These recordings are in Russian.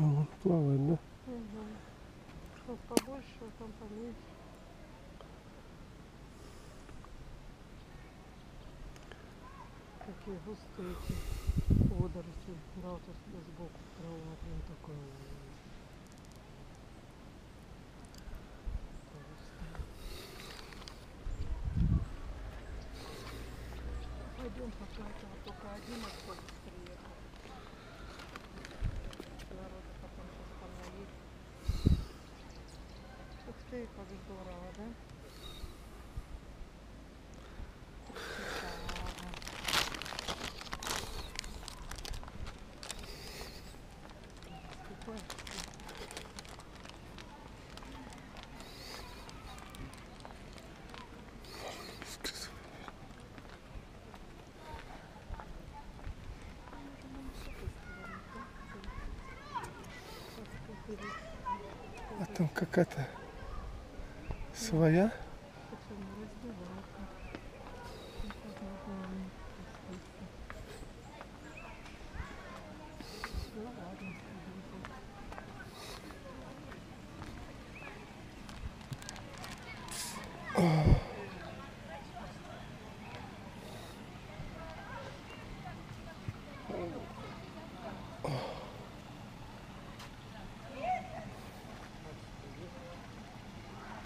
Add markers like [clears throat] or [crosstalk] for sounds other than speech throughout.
А вон плавает, да? Угу. Побольше, а там поменьше. Такие густые эти водоросли. Да, вот сюда сбоку трава прям такая. Пойдем пока это вот только один автобус приехал. Народа потом сейчас понаедет. Как здорово, да? А там какая-то своя. Почему раздевалка? Ну, как название, естественно. Ну ладно, пойдем.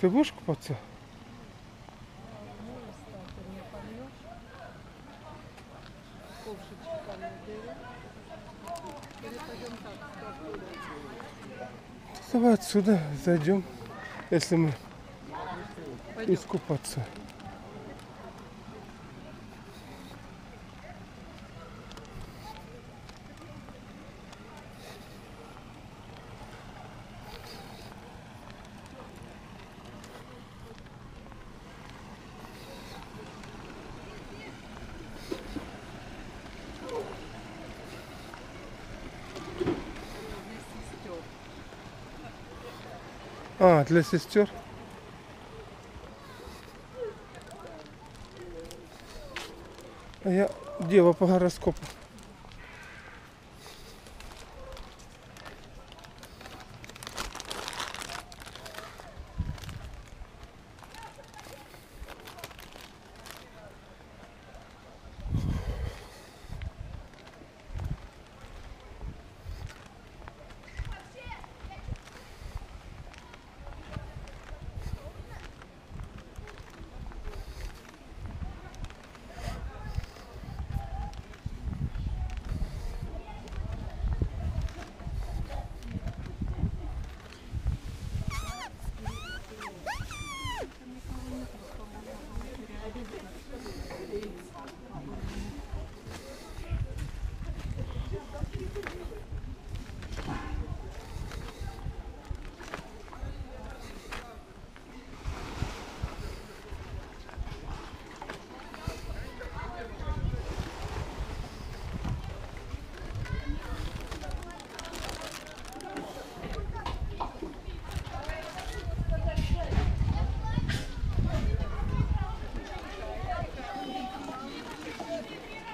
Ты будешь с Давай отсюда зайдем, если мы искупаться. А, для сестер. А я дева по гороскопу.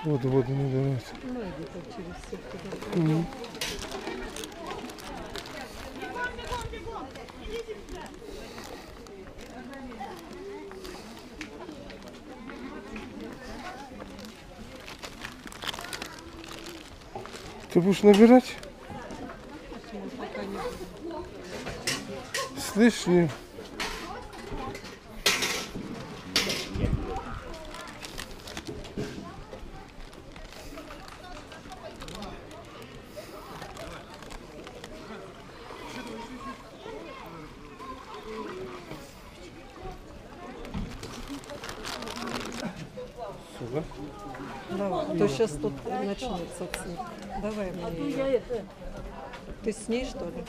Воду, воду набирать. Ну, так через. Ты будешь набирать? Слышь, не- Сюда. Давай, а то сейчас тут начнется цирк. Давай мне её. Ты с ней, что ли?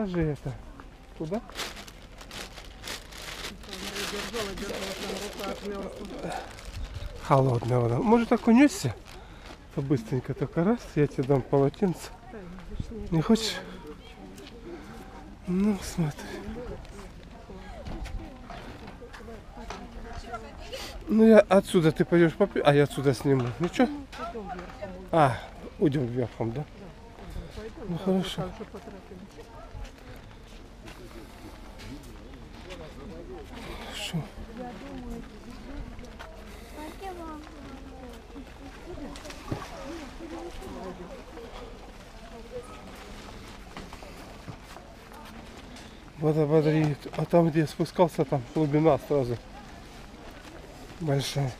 Ложи это. Отмерзла. Холодная вода. Может окунешься? Быстренько только раз, я тебе дам полотенце. Не хочешь? Ну, смотри. Ну, я отсюда ты пойдешь попить, а я отсюда сниму. Ничего? А, уйдем верхом, да? Ну. Хорошо. Вода бодрит. А там, где я спускался, там глубина сразу большая.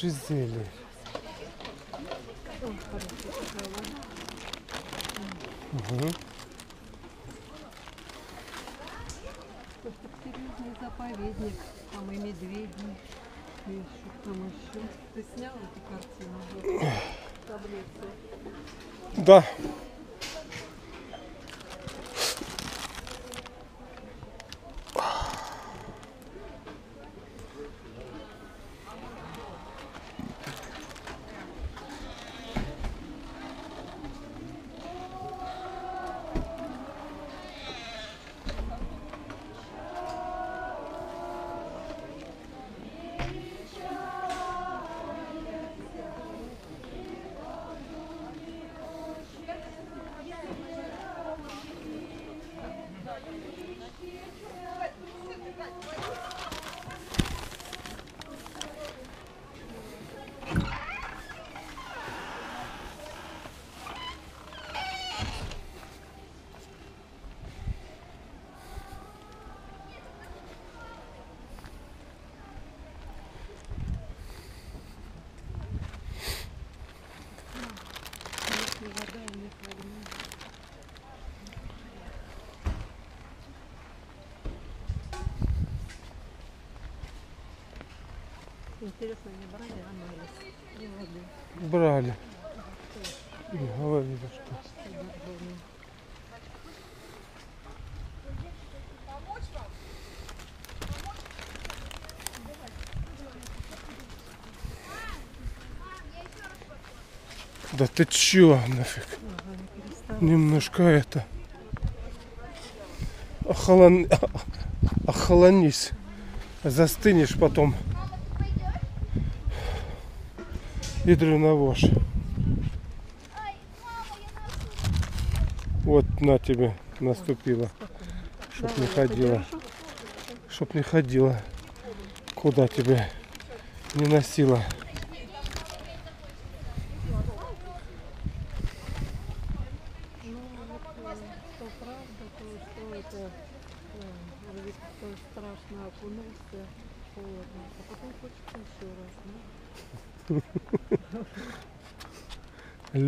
Жизели. Угу. Серьезный заповедник, там и медведи, и что там еще. Ты снял эту картину? Вот, Таблицы. Да. Если вода у них в огне. Интересно, не брали анализ и воды Брали. Говорили, что. Да ты чё нафиг? Не. Немножко это. Охолон... [laughs] Охолонись. Застынешь потом. И дрюновож. Вот на тебе наступила. Чтоб не ходила. Чтоб не ходила. Куда тебя не носила. Ну, вот, э, что правда, то что это э, ведь кто страшно окунулся, холодно, а потом хочется еще раз, ну,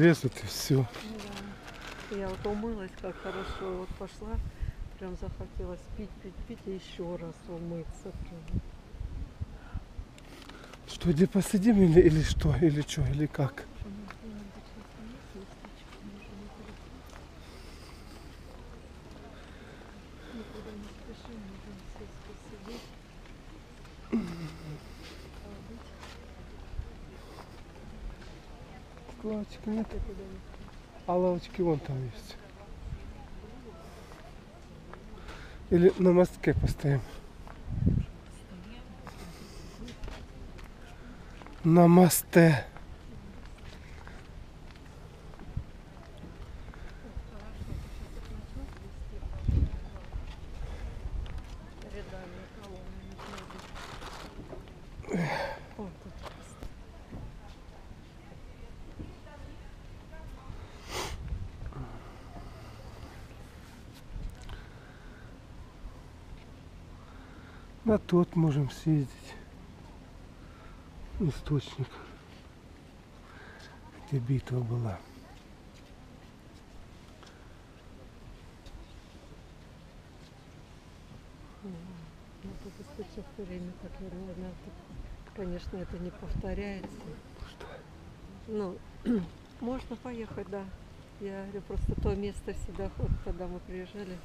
Лезут и все. ну да. Я вот умылась, как хорошо, вот пошла прям захотелось пить, пить, пить и еще раз умыться. Прям. Что, где посидим или, или что? Или что? Или как? Что, может, где-нибудь сейчас есть местечко, можно никуда- Никуда не спешим, можем сесть посидеть. Побыть. Лавочки нет. Ты куда не Лавочки вон там есть. Или на мостке постоим. На мосте. Рядами колоннами На тот можем съездить. Источник. Где битва была. Ну, все время так, наверное, тут, конечно, это не повторяется. Ну, [clears throat] можно поехать, да. Я говорю, просто то место всегда вот, когда мы приезжали.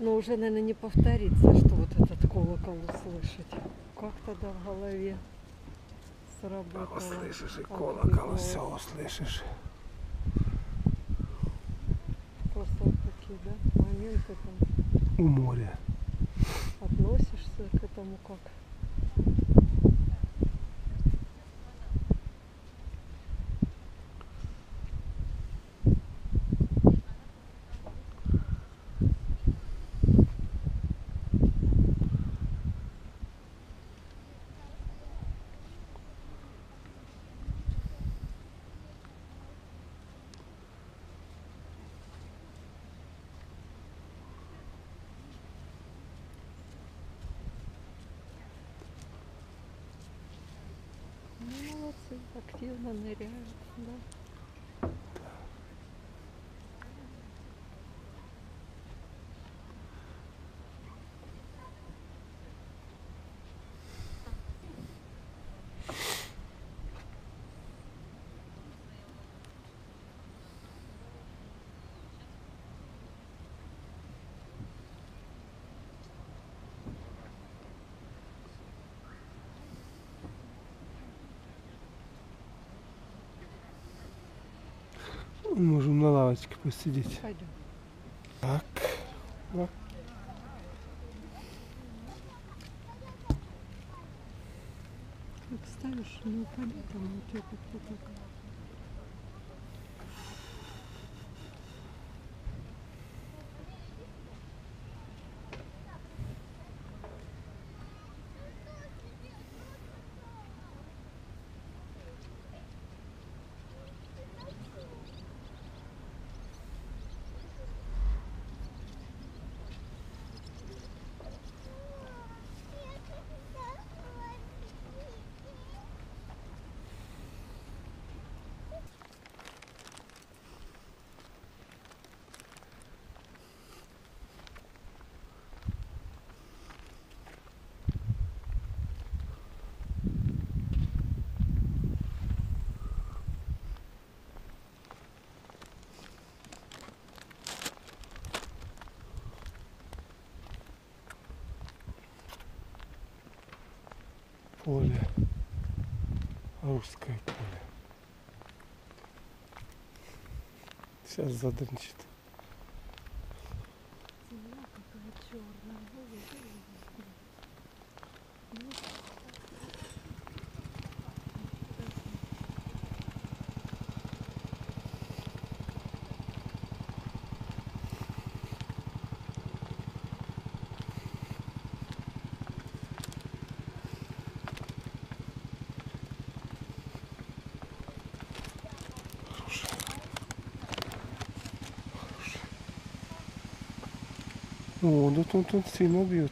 Но уже, наверное, не повторится, что вот этот колокол услышать. Как тогда в голове сработало. Услышишь и колокол, все услышишь. Просто вот такие, да, моменты там У моря. относишься к этому как. mga Можем на лавочке посидеть. Пойдем. Так. Вот. Как ставишь, не упади, там у тебя как-то так. Поле. Русское поле. Сейчас задончит. О, да тут, тут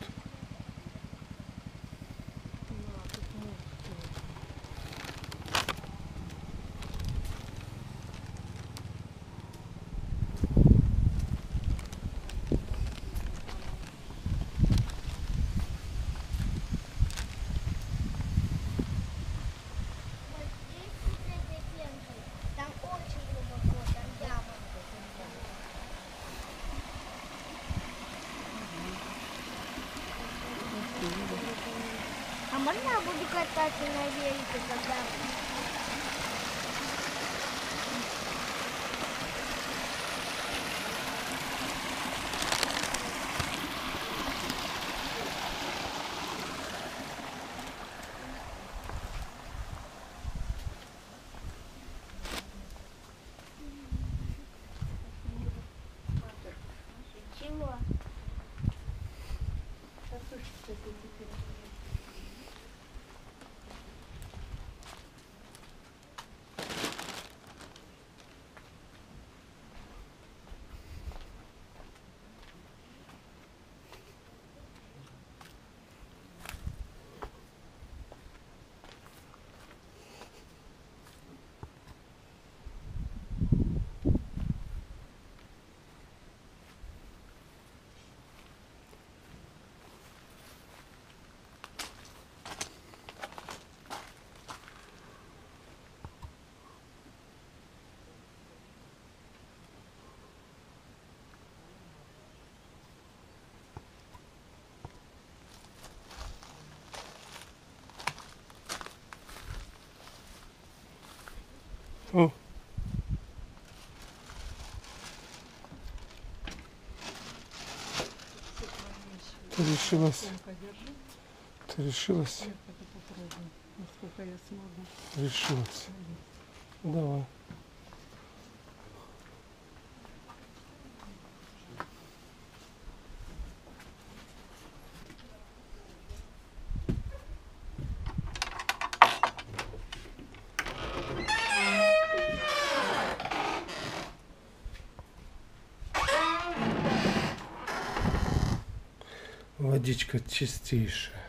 решилась? Ты решилась? Решилась. Давай. Водичка чистейшая.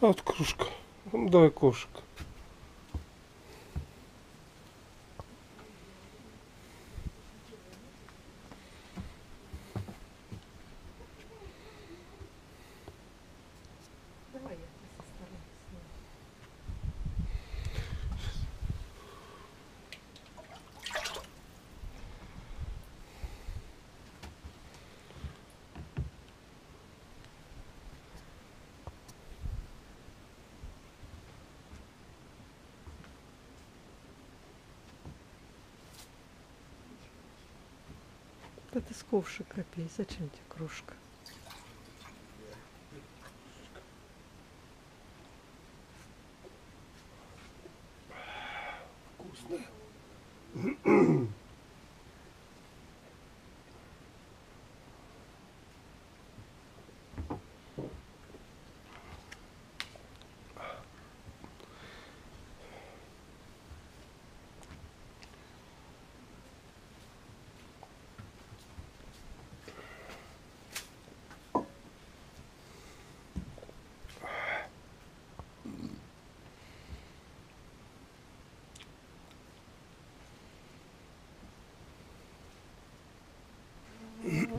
Вот кружка. Ну, давай кошек. Давай я со стороны сниму. Да ты с ковшика пей, зачем тебе кружка?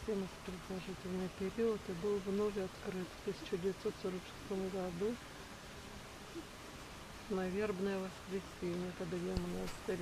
Совсем продолжительный период и был вновь открыт в 1946 году на вербное воскресенье, я монастырь.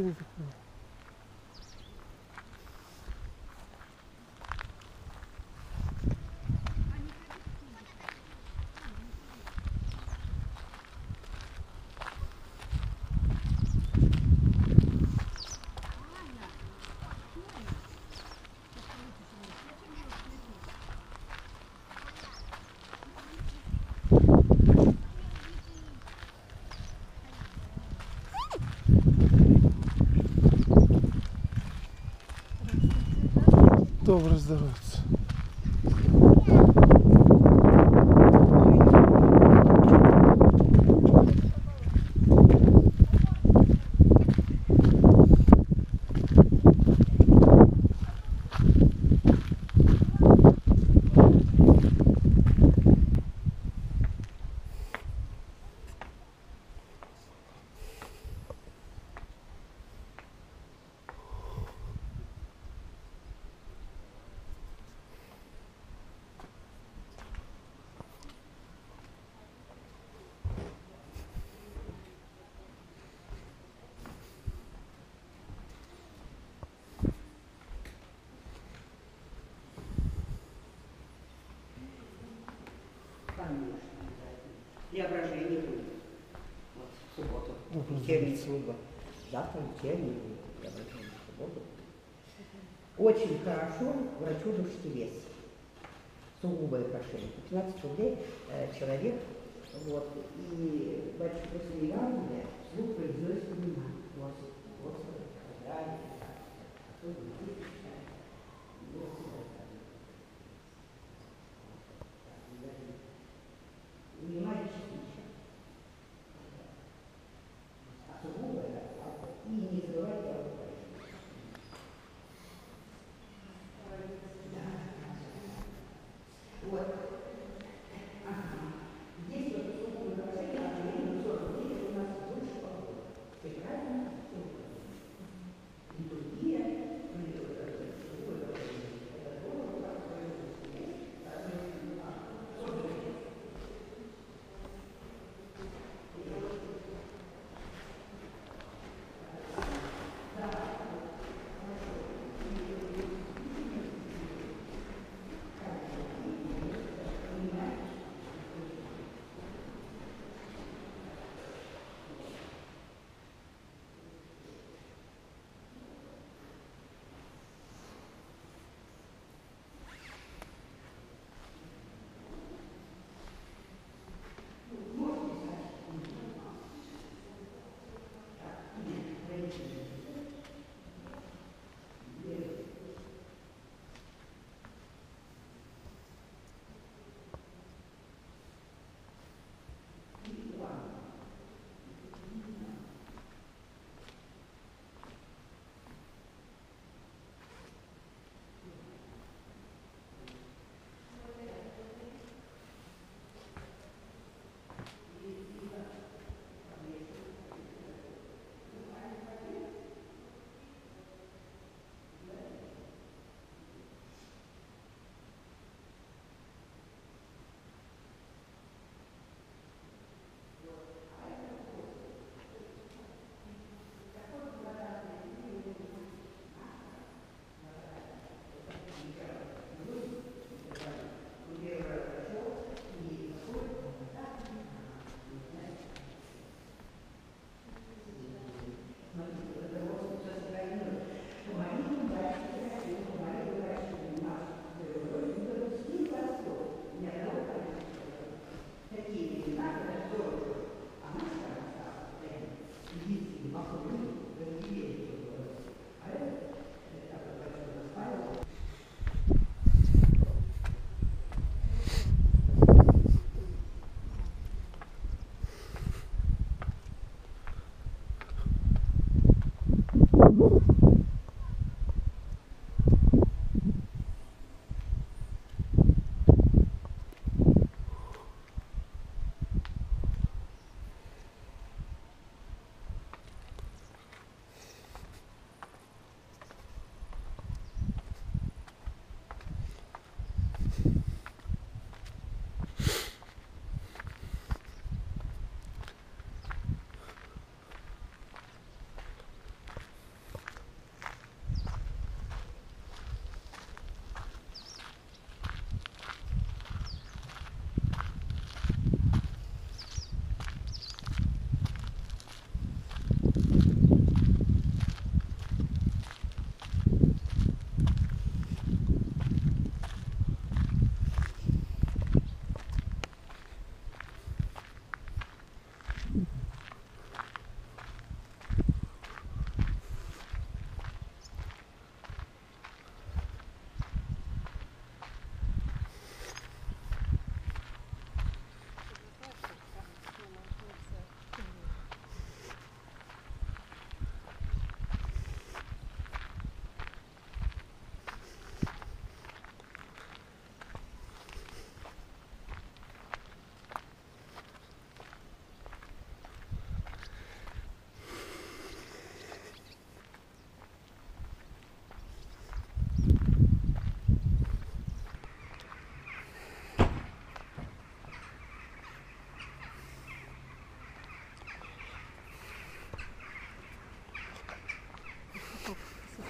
Ты не закрывай. Добре здоров'я. Конечно. Преображение будет. Вот, в субботу. Вечерняя служба. Завтра вечерняя будет. Преображение в субботу. Очень хорошо врачу вес. Сугубое прошение. 15 рублей э, человек. Вот. И батюшка после Евангелия слух произносит внимание. Просит Господа, здравия, особенно дети читают. Господа,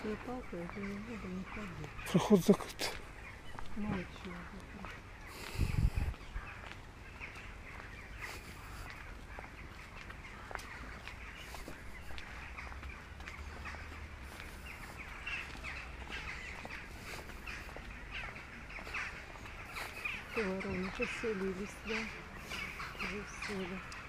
елочную палку, я же не буду не ходить. Проход закрит. Ночью. Вороны поселились, да? Уже сели.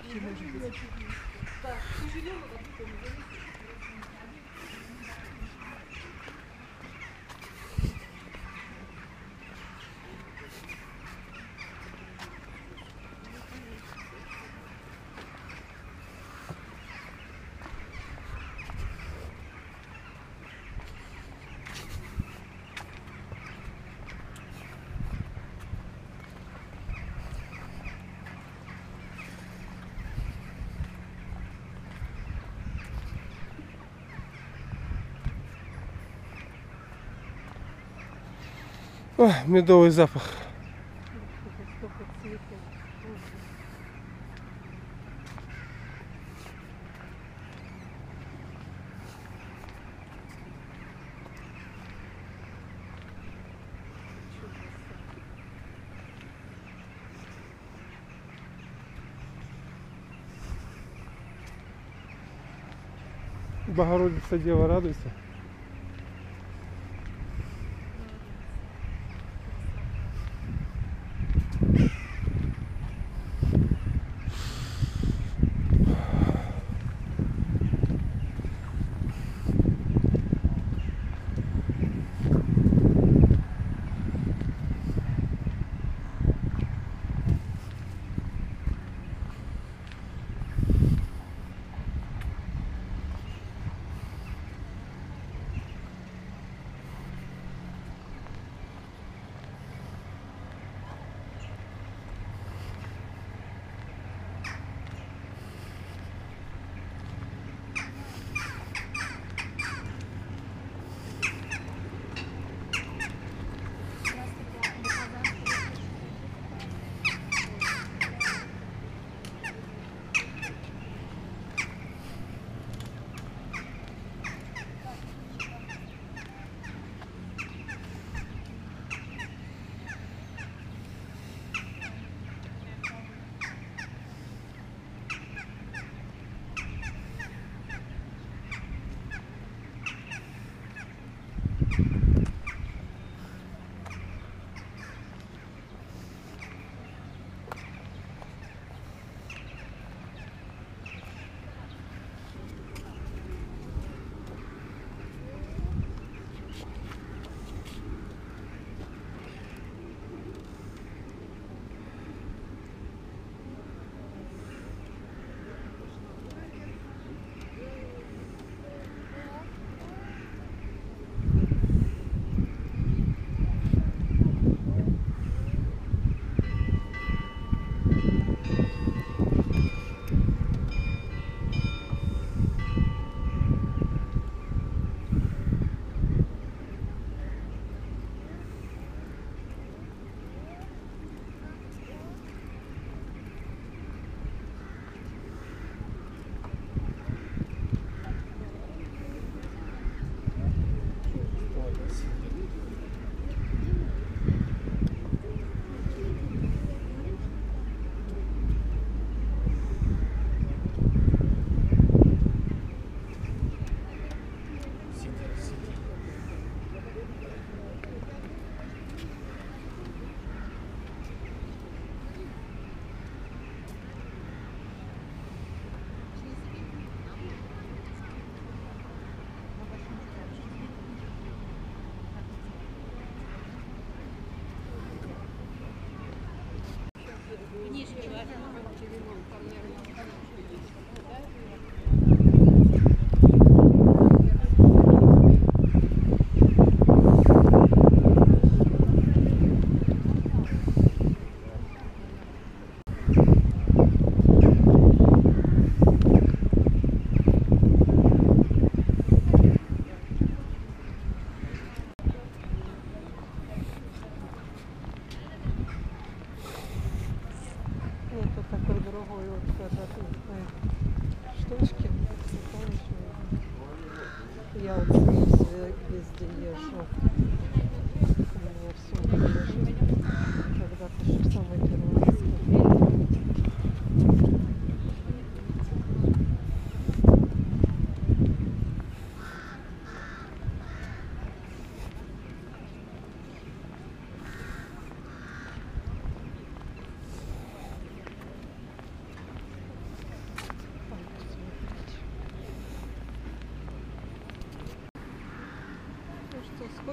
Ой, медовий запах. Сколько, сколько цветов. Ужас. Богородиця Діва, радуйся. Нету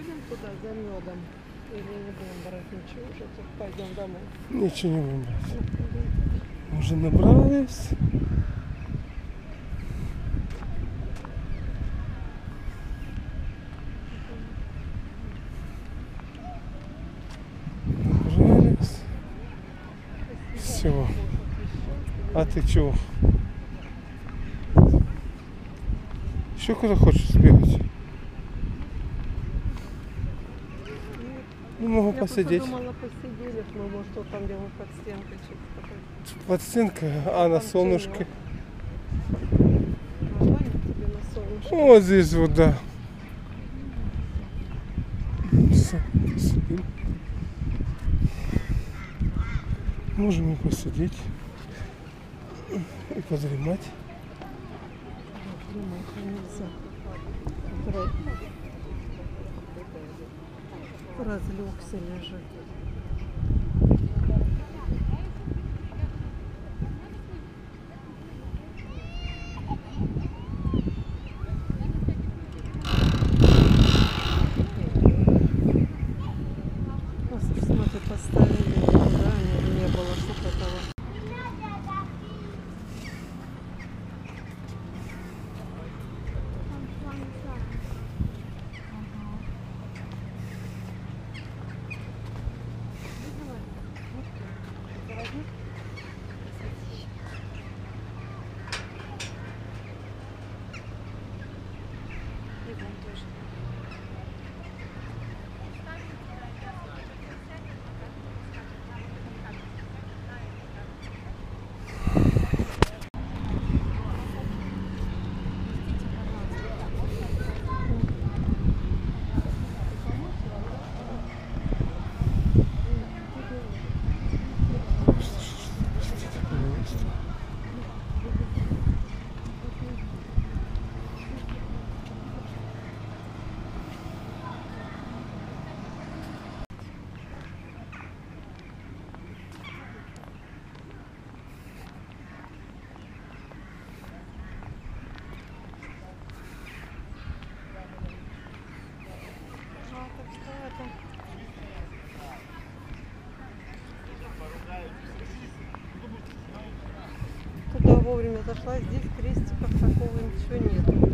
сходим туда за медом? Или не будем брать ничего уже, пойдем домой. Ничего не будем брать. Уже набрались. Набрались. Все. А ты чего? Еще куда хочешь сбегать? Ну, могу Я посидеть. просто думала, посидели, б, ну, может, вот там, мы под стенкой, что-то такое. Под стенкой, а на солнышке. Тебе на солнышке? Вот здесь вот, да. Всё, посидим. Можем и посидеть. И подремать. Думаю, нельзя. Ра- Разлегся лежит. Просто смотри, поставили, да, не, не было что-то этого. А, так что это... Туда вовремя зашла, здесь крестиков такого ничего нет.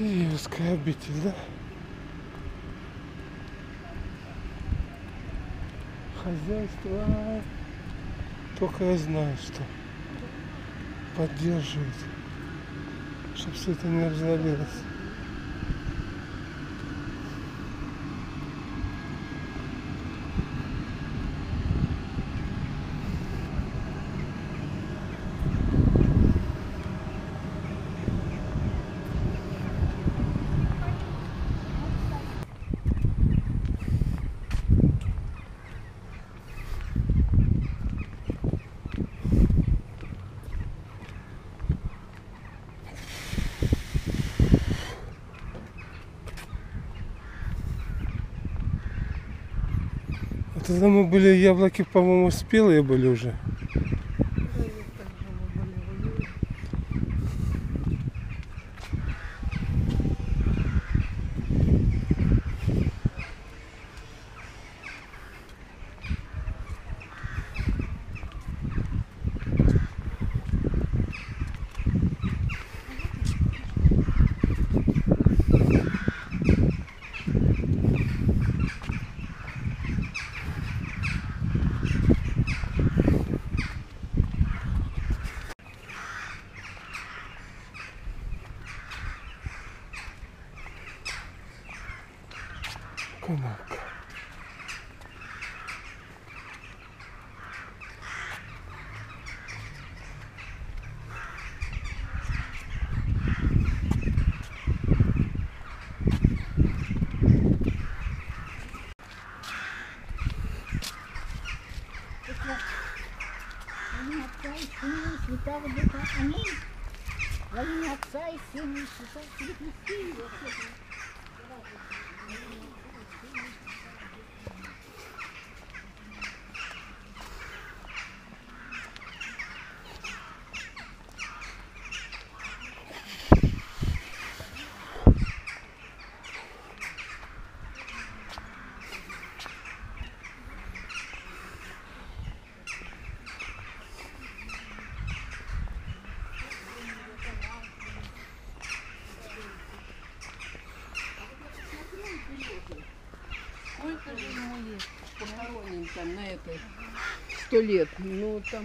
Киевская обитель, да? Хозяйство. Только я знаю, что поддерживает, чтобы все это не развалилось. Тогда мы были, яблоки, по-моему, спелые были уже. 所你始终觉得你我特别。сто лет. Ну, там